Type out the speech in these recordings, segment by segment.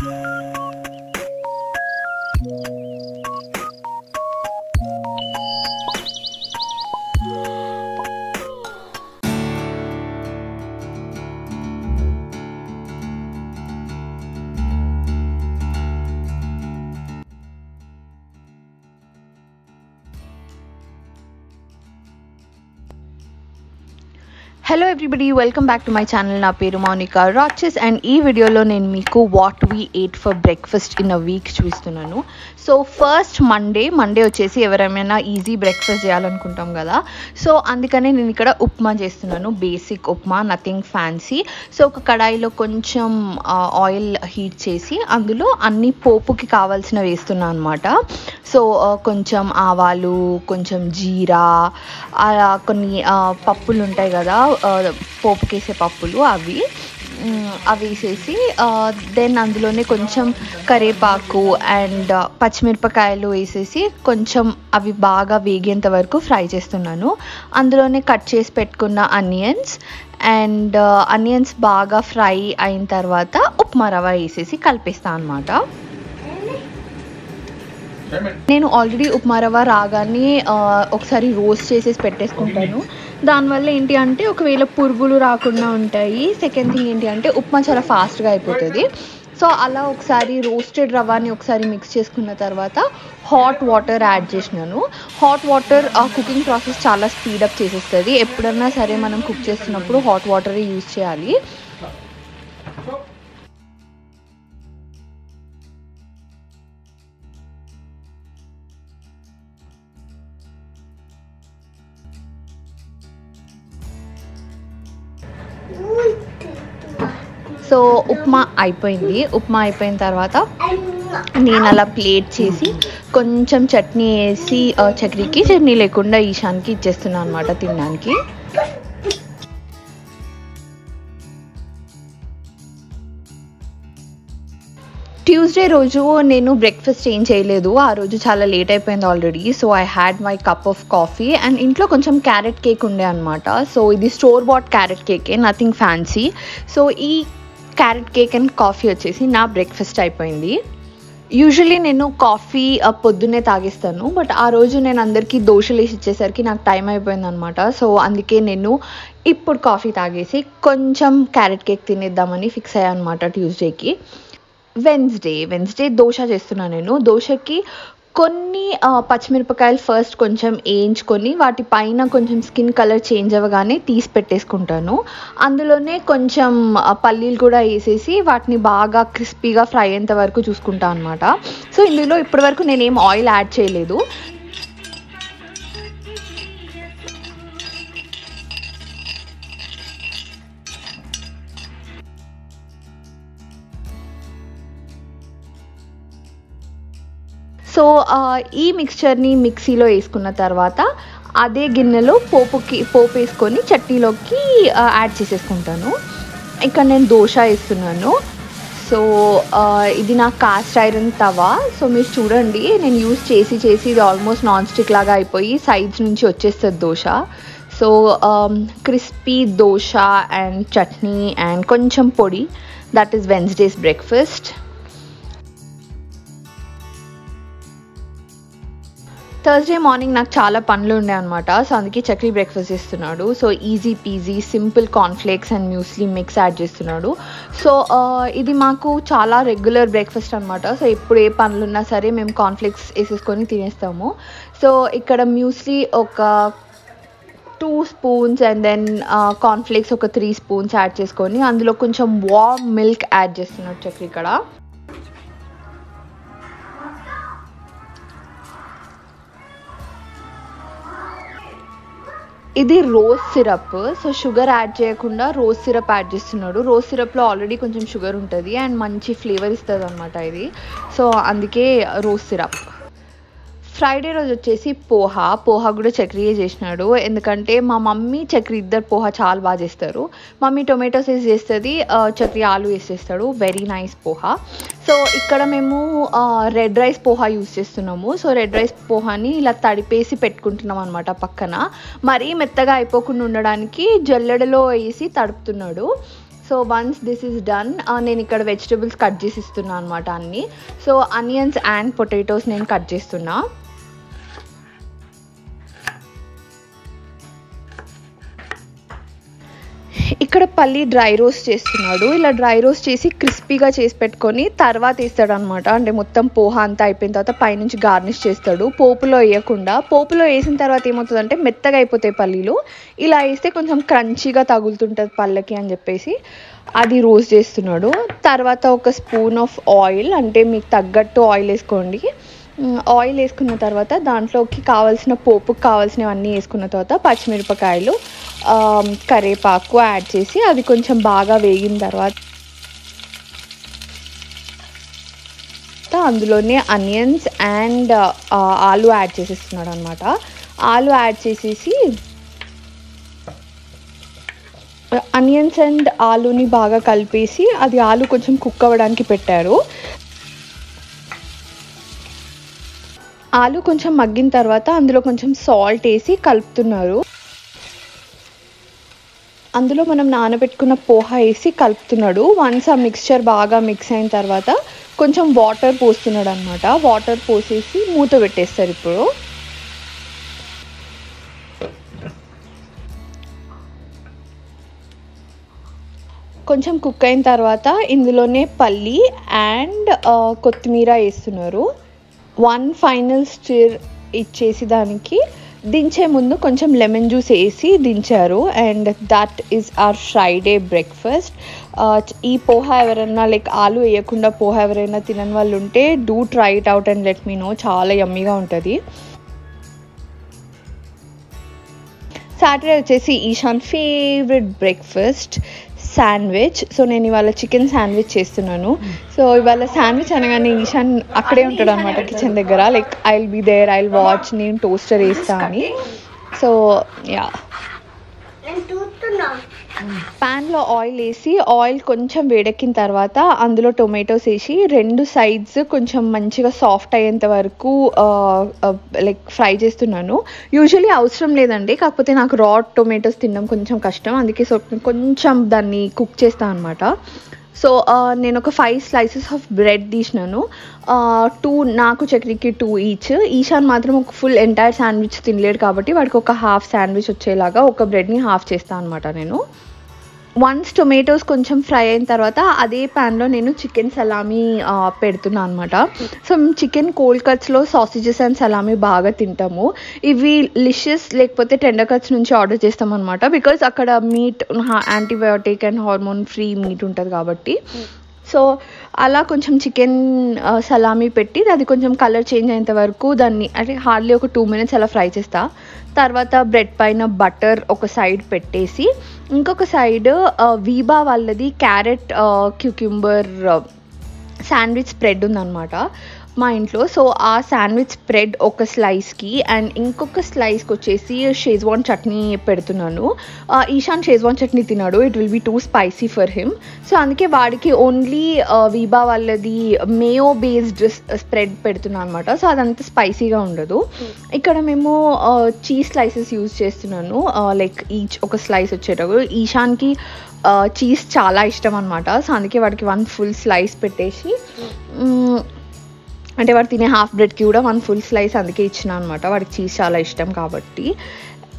Música hello everybody welcome back to my channel నా పేరు మౌనిక. రాచెస్ అండ్ ఈ వీడియోలో నేను మీకు what we ate for breakfast in a week చూపిస్తున్నాను. సో ఫస్ట్ మండే మండే వచ్చేసి ఎవరైనా ఈజీ బ్రేక్ఫాస్ట్ చేయాలనుకుంటాం కదా. సో అందుకనే నేను ఇక్కడ ఉప్మా చేస్తున్నాను. Basic upma nothing fancy so ఒక కడాయిలో కొంచెం ఆయిల్ హీట్ చేసి అందులో అన్ని పోపుకి కావాల్సినవి వేస్తున్నాను అనమాట సో కొంచెం ఆవాలు కొంచెం జీరా అలా కొన్ని పప్పులు ఉంటాయి కదా పోపుకేసే పప్పులు అవి. అవి వేసేసి దెన్ అందులోనే కొంచెం కరివేపాకు అండ్ పచ్చిమిరపకాయలు వేసేసి కొంచెం అవి బాగా వేగేంత వరకు ఫ్రై చేస్తున్నాను. అందులోనే కట్ చేసి పెట్టుకున్న అనియన్స్ అండ్ అనియన్స్ బాగా ఫ్రై అయిన తర్వాత ఉప్మా రవ్వ వేసేసి కలిపేస్తాను అనమాట నేను ఆల్రెడీ ఉప్మా రవ్వ రాగానే ఒకసారి రోస్ట్ చేసేసి పెట్టేసుకుంటాను. దానివల్ల ఏంటి అంటే ఒకవేళ పురుగులు రాకుండా ఉంటాయి సెకండ్ థింగ్ ఏంటి అంటే ఉప్మా చాలా ఫాస్ట్గా అయిపోతుంది. సో అలా ఒకసారి రోస్టెడ్ రవ్వని ఒకసారి మిక్స్ చేసుకున్న తర్వాత హాట్ వాటర్ యాడ్ చేసినాను. హాట్ వాటర్ ఆ కుకింగ్ ప్రాసెస్ చాలా స్పీడప్ చేసేస్తుంది. ఎప్పుడన్నా సరే మనం కుక్ చేస్తున్నప్పుడు హాట్ వాటర్ యూజ్ చేయాలి. సో ఉప్మా అయిపోయింది. ఉప్మా అయిపోయిన తర్వాత నేను అలా ప్లేట్ చేసి కొంచెం చట్నీ వేసి చక్రీకి చట్నీ లేకుండా ఈశాన్కి ఇచ్చేస్తున్నాను అనమాట తినడానికి. ట్యూస్డే రోజు నేను బ్రేక్ఫాస్ట్ ఏం చేయలేదు. ఆ రోజు చాలా లేట్ అయిపోయింది already. So I had my cup of coffee and ఇంట్లో కొంచెం క్యారెట్ కేక్ ఉండే అనమాట సో ఇది స్టోర్ బాట్ క్యారెట్ కేకే నథింగ్ ఫ్యాన్సీ సో ఈ క్యారెట్ కేక్ అండ్ కాఫీ వచ్చేసి నా బ్రేక్ఫాస్ట్ అయిపోయింది. యూజువలీ నేను కాఫీ పొద్దున్నే తాగిస్తాను. బట్ ఆ రోజు నేను అందరికీ దోశలు వేసి ఇచ్చేసరికి నాకు టైం అయిపోయిందనమాట సో అందుకే నేను ఇప్పుడు కాఫీ తాగేసి కొంచెం క్యారెట్ కేక్ తినేద్దామని ఫిక్స్ అయ్యా అనమాట ట్యూస్డేకి వెన్స్డే వెన్స్డే దోశ చేస్తున్నాను నేను. దోశకి కొన్ని పచ్చిమిరపకాయలు ఫస్ట్ కొంచెం వేయించుకొని వాటి పైన కొంచెం స్కిన్ కలర్ చేంజ్ అవ్వగానే తీసి పెట్టేసుకుంటాను. అందులోనే కొంచెం పల్లీలు కూడా వేసేసి వాటిని బాగా క్రిస్పీగా ఫ్రై అయ్యేంత వరకు చూసుకుంటాను అనమాట సో ఇందులో ఇప్పటివరకు నేనేం ఆయిల్ యాడ్ చేయలేదు. సో ఈ మిక్స్చర్ని మిక్సీలో వేసుకున్న తర్వాత అదే గిన్నెలో పోపుకి పోపు వేసుకొని చట్నీలోకి యాడ్ చేసేసుకుంటాను. ఇక్కడ నేను దోశ వేస్తున్నాను. సో ఇది నా కాస్ట్ ఐరన్ తవా. సో మీరు చూడండి నేను యూస్ చేసి చేసి ఇది ఆల్మోస్ట్ నాన్ స్టిక్ లాగా అయిపోయి సైడ్స్ నుంచి వచ్చేస్తుంది dosa. So crispy dosa and chutney and కొంచెం పొడి. That is Wednesday's breakfast Thursday morning నాకు చాలా పనులు ఉండే అనమాట సో అందుకే చక్రీ బ్రేక్ఫాస్ట్ ఇస్తున్నాడు so easy peasy simple cornflakes and muesli mix add చేస్తున్నాడు. సో uh, ఇది మాకు చాలా రెగ్యులర్ బ్రేక్ఫాస్ట్ అనమాట సో ఎప్పుడు ఏ పనులు ఉన్నా సరే మేము కార్న్ఫ్లేక్స్ వేసేసుకొని తినేస్తాము. సో ఇక్కడ మ్యూస్లీ ఒక two spoons and then cornflakes ఒక త్రీ స్పూన్స్ యాడ్ చేసుకొని అందులో కొంచెం వామ్ మిల్క్ యాడ్ చేస్తున్నాడు చక్రీ ఇక్కడ. ఇది rose syrup. So sugar add చేయకుండా రోజ్ సిరప్ యాడ్ చేస్తున్నాడు. రోజ్ సిరప్లో ఆల్రెడీ కొంచెం షుగర్ ఉంటుంది అండ్ మంచి ఫ్లేవర్ ఇస్తుంది అనమాట ఇది. సో అందుకే రోజ్ సిరప్. ఫ్రైడే రోజు వచ్చేసి పోహా. పోహా కూడా చక్రీయే చేసినాడు. ఎందుకంటే మా మమ్మీ చక్రి ఇద్దరు పోహా చాలా బాగా చేస్తారు. మమ్మీ టొమాటోస్ వేసి చేస్తుంది చక్రీ చక్రి ఆలు వేసేస్తాడు. Very nice poha. సో ఇక్కడ మేము రెడ్ రైస్ పోహా యూస్ చేస్తున్నాము. సో రెడ్ రైస్ పోహాని ఇలా తడిపేసి పెట్టుకుంటున్నాం అనమాట పక్కన. మరీ మెత్తగా అయిపోకుండా ఉండడానికి జల్లెడలో వేసి తడుపుతున్నాడు. So once this is done నేను ఇక్కడ వెజిటబుల్స్ కట్ చేసి ఇస్తున్నాను అనమాట అన్నీ. సో అనియన్స్ అండ్ పొటాటోస్ నేను కట్ చేస్తున్నాను ఇక్కడ పల్లి డ్రై రోస్ట్ చేస్తున్నాడు. ఇలా డ్రై రోస్ట్ చేసి క్రిస్పీగా చేసి పెట్టుకొని తర్వాత వేస్తాడు అనమాట అంటే మొత్తం పోహ అంతా అయిపోయిన తర్వాత పైనుంచి గార్నిష్ చేస్తాడు. పోపులో వేయకుండా పోపులో వేసిన తర్వాత ఏమవుతుందంటే మెత్తగా అయిపోతాయి పల్లీలు. ఇలా వేస్తే కొంచెం క్రంచీగా తగులుతుంటుంది పళ్ళకి అని చెప్పేసి అది రోస్ట్ చేస్తున్నాడు. తర్వాత ఒక స్పూన్ ఆఫ్ ఆయిల్ అంటే మీకు తగ్గట్టు ఆయిల్ వేసుకోండి. ఆయిల్ వేసుకున్న తర్వాత దాంట్లోకి కావాల్సిన పోపుకి కావాల్సినవన్నీ వేసుకున్న తర్వాత పచ్చిమిరపకాయలు కరివేపాకు యాడ్ చేసి అది కొంచెం బాగా వేగిన తర్వాత అందులోనే అనియన్స్ అండ్ ఆలు యాడ్ చేసేస్తున్నాడు అనమాట ఆలు యాడ్ చేసేసి అనియన్స్ అండ్ ఆలుని బాగా కలిపేసి అది ఆలు కొంచెం కుక్ అవ్వడానికి పెట్టారు. ఆలు కొంచెం మగ్గిన తర్వాత అందులో కొంచెం సాల్ట్ వేసి కలుపుతున్నారు. అందులో మనం నానబెట్టుకున్న పోహ వేసి కలుపుతున్నాడు. వన్స్ ఆ మిక్స్చర్ బాగా మిక్స్ అయిన తర్వాత కొంచెం వాటర్ పోస్తున్నాడు అనమాట వాటర్ పోసేసి మూత పెట్టేస్తారు ఇప్పుడు. కొంచెం కుక్ అయిన తర్వాత ఇందులోనే పల్లి అండ్ uh, కొత్తిమీర వేస్తున్నారు. వన్ ఫైనల్ స్టిర్ ఇచ్చేసి దానికి దించే ముందు కొంచెం లెమన్ జ్యూస్ వేసి దించారు. And that is our Friday breakfast. ఈ పోహా ఎవరైనా లైక్ ఆలు వేయకుండా పోహా ఎవరైనా తినని వాళ్ళు ఉంటే do try it out and let me know చాలా యమ్మీగా ఉంటుంది. సాటర్డే వచ్చేసి Ishaan favourite breakfast. Sandwich so నేను ఇవాళ చికెన్ శాండ్విచ్ చేస్తున్నాను. సో ఇవాళ శాండ్విచ్ అనగానే ఈశాన్ అక్కడే ఉంటాడు అనమాట కిచెన్ దగ్గర. Like I will be there I will watch నేను టోస్టర్ వేస్తా అని. సో యా నేను చూస్తున్నా. ప్యాన్లో ఆయిల్ వేసి ఆయిల్ కొంచెం వేడెక్కిన తర్వాత అందులో టొమాటోస్ వేసి రెండు సైడ్స్ కొంచెం మంచిగా సాఫ్ట్ అయ్యేంత వరకు లైక్ ఫ్రై చేస్తున్నాను. యూజువలీ అవసరం లేదండి కాకపోతే నాకు రా టొమాటోస్ తినడం కొంచెం కష్టం. అందుకే సో కొంచెం దాన్ని కుక్ చేస్తాను అనమాట సో నేను ఒక ఫైవ్ స్లైసెస్ ఆఫ్ బ్రెడ్ తీసినాను. టూ నాకు చక్రికి టూ ఈచ్ ఈశాన్ మాత్రం ఒక ఫుల్ ఎంటైర్ శాండ్విచ్ తినలేడు కాబట్టి వాడికి ఒక హాఫ్ శాండ్విచ్ వచ్చేలాగా ఒక బ్రెడ్ని హాఫ్ చేస్తాను అనమాట నేను. వన్స్ టొమాటోస్ కొంచెం ఫ్రై అయిన తర్వాత అదే ప్యాన్లో నేను చికెన్ సలామీ పెడుతున్నాను అనమాట సో మేము చికెన్ కోల్డ్ కట్స్లో సాసేజెస్ అండ్ సలామీ బాగా తింటాము. ఇవి లిషెస్ లేకపోతే టెండర్ కట్స్ నుంచి ఆర్డర్ చేస్తాం అనమాట బికాజ్ అక్కడ meat antibiotic and hormone free meat ఉంటుంది కాబట్టి. సో అలా కొంచెం చికెన్ సలామీ పెట్టి అది కొంచెం కలర్ చేంజ్ అయ్యేంత వరకు దాన్ని అంటే హార్డ్లీ ఒక టూ మినిట్స్ అలా ఫ్రై చేస్తా. తర్వాత బ్రెడ్ పైన బటర్ ఒక సైడ్ పెట్టేసి ఇంకొక సైడ్ వీబా వాళ్ళది క్యారెట్ క్యూక్యూంబర్ శాండ్విచ్ స్ప్రెడ్ ఉందన్నమాట. మా ఇంట్లో. సో ఆ శాండ్విచ్ స్ప్రెడ్ ఒక స్లైస్కి అండ్ ఇంకొక స్లైస్కి వచ్చేసి షేజ్వాన్ చట్నీ పెడుతున్నాను. ఈశాన్ షేజ్వాన్ చట్నీ తిన్నాడు. It will be too spicy for him so అందుకే వాడికి ఓన్లీ వీబా వాళ్ళది మేయో బేస్డ్ స్ప్రెడ్ పెడుతున్నాను అనమాట సో అదంతా స్పైసీగా ఉండదు. ఇక్కడ మేము చీజ్ స్లైసెస్ యూజ్ చేస్తున్నాను. లైక్ ఈచ్ ఒక స్లైస్ వచ్చేటప్పుడు. ఈశాన్కి చీజ్ చాలా ఇష్టం అనమాట సో అందుకే వాడికి వన్ ఫుల్ స్లైస్ పెట్టేసి అంటే వాడు తినే హాఫ్ బ్రెడ్కి కూడా వన్ ఫుల్ స్లైస్ అందుకే ఇచ్చిన అనమాట వాడికి చీజ్ చాలా ఇష్టం కాబట్టి.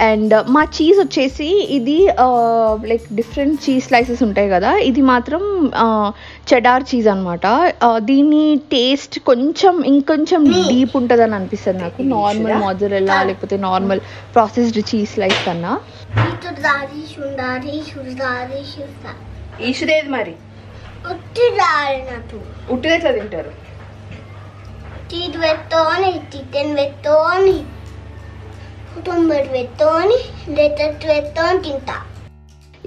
అండ్ మా చీజ్ వచ్చేసి ఇది లైక్ డిఫరెంట్ చీజ్ స్లైసెస్ ఉంటాయి కదా ఇది మాత్రం చెడార్ చీజ్ అనమాట దీని టేస్ట్ కొంచెం ఇంకొంచెం డీప్ ఉంటుందని అనిపిస్తుంది నాకు. నార్మల్ మాజరెల్లా లేకపోతే నార్మల్ ప్రాసెస్డ్ చీజ్ స్లైస్ కన్నా. ఈషుదేది మరి? ఉట్టిది ఎట్లా తింటారు? Ti due toni, చికెన్ పెట్టుకొని కుటుంబం పెట్టుకొని లెటర్ పెట్టుకొని తింటా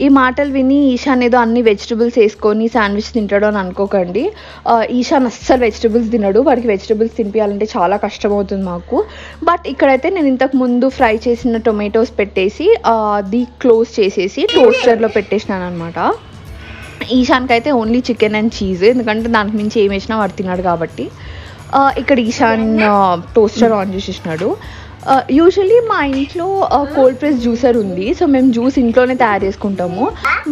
ఈ మాటలు విని ఈశాన్ ఏదో అన్ని వెజిటబుల్స్ వేసుకొని శాండ్విచ్ తింటాడు అని అనుకోకండి. ఈశాన్ అస్సలు వెజిటబుల్స్ తినడు. వాడికి వెజిటబుల్స్ తినిపించాలంటే చాలా కష్టం అవుతుంది మాకు. బట్ ఇక్కడైతే నేను ఇంతకు ముందు ఫ్రై చేసిన టొమాటోస్ పెట్టేసి ది అది క్లోజ్ చేసేసి టోస్టర్లో పెట్టేసినాను అనమాట ఈశాన్కి అయితే ఓన్లీ చికెన్ అండ్ చీజ్ ఎందుకంటే దానికి మించి ఏం వేసినా వాడు తిన్నాడు కాబట్టి. ఇక్కడ ఈశాన్ టోస్టర్ ఆన్ చేసేసినాడు. యూజువలీ మా ఇంట్లో కోల్డ్ ప్రెస్ జ్యూసర్ ఉంది. సో మేము జ్యూస్ ఇంట్లోనే తయారు చేసుకుంటాము.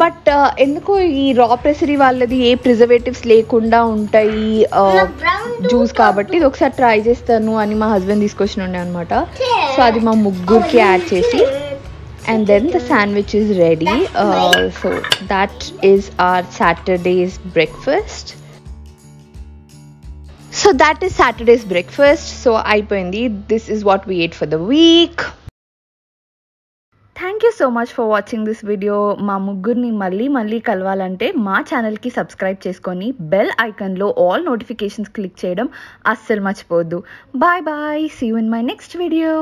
బట్ ఎందుకో ఈ రా ప్రెసరీ వాళ్ళది ఏ ప్రిజర్వేటివ్స్ లేకుండా ఉంటాయి జ్యూస్ కాబట్టి ఇది ఒకసారి ట్రై చేస్తాను అని మా హస్బెండ్ తీసుకొచ్చిన ఉండే అనమాట సో అది మా ముగ్గురికి యాడ్ చేసి and then the sandwich is ready so that is our Saturday's breakfast so that is Saturday's breakfast so అయిపోయింది. This is what we ate for the week thank you so much for watching this video మా ముగ్గురిని మళ్ళీ మళ్ళీ కలవాలంటే మా ఛానల్కి subscribe చేసుకొని bell ఐకన్లో ఆల్ నోటిఫికేషన్స్ క్లిక్ చేయడం అస్సలు మర్చిపోవద్దు. Bye bye see you in my next video